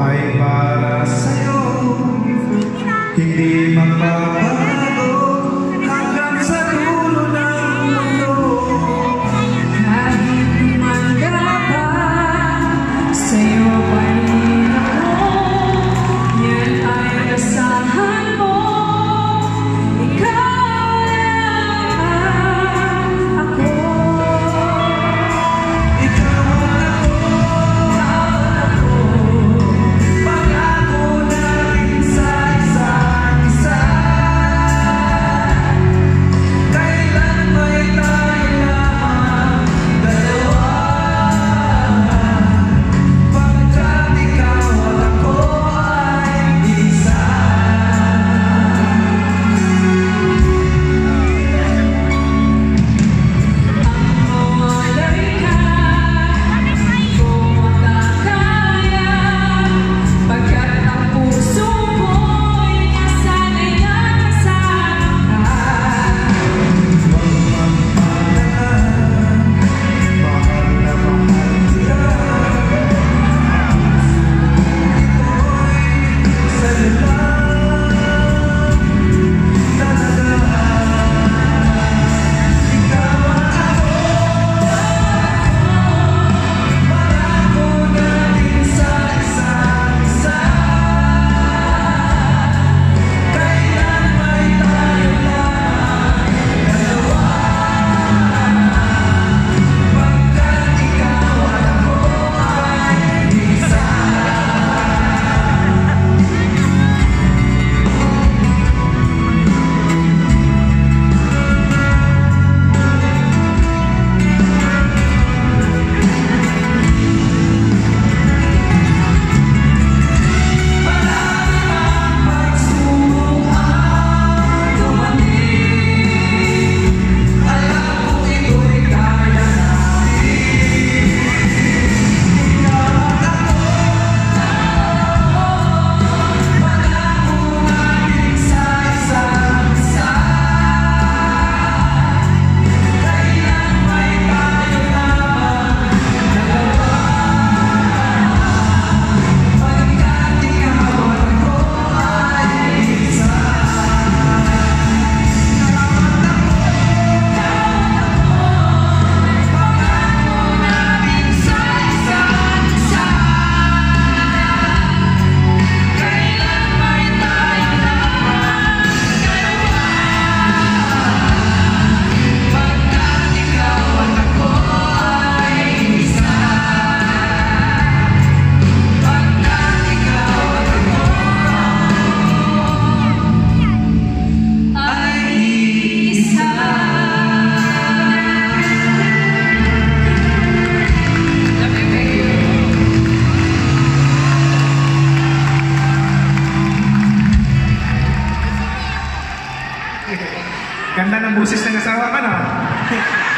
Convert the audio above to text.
ay para sa'yo. Hindi magbabago ng boses ng asawa ka, no?